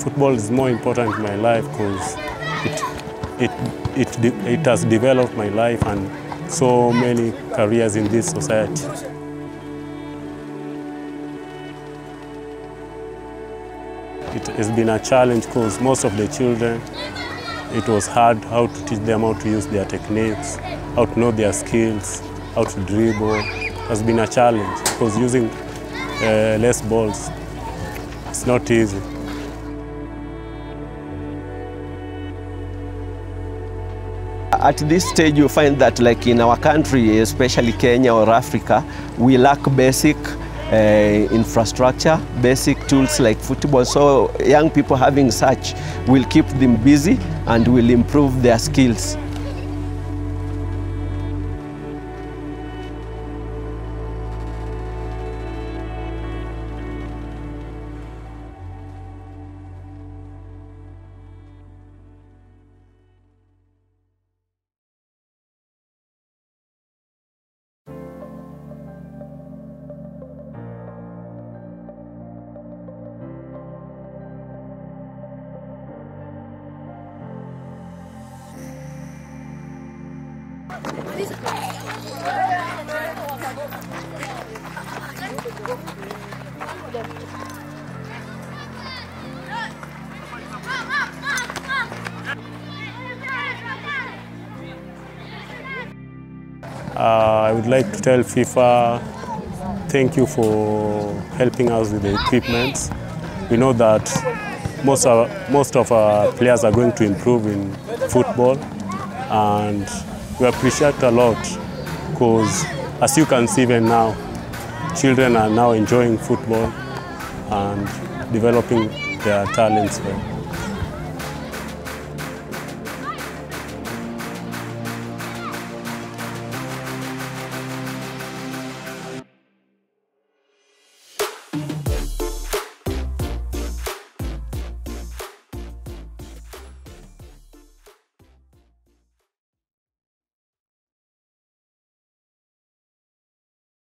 football is more important in my life because it, it, it, it has developed my life and so many careers in this society. It has been a challenge because most of the children, it was hard how to teach them how to use their techniques, how to know their skills, how to dribble. It has been a challenge because using uh, less balls, it's not easy. At this stage, you find that, like in our country, especially Kenya or Africa, we lack basic uh, infrastructure, basic tools like football. So, young people having such will keep them busy and will improve their skills. Uh, I would like to tell FIFA thank you for helping us with the equipment. We know that most of, most of our players are going to improve in football and we appreciate a lot because as you can see even now, children are now enjoying football and developing their talents well.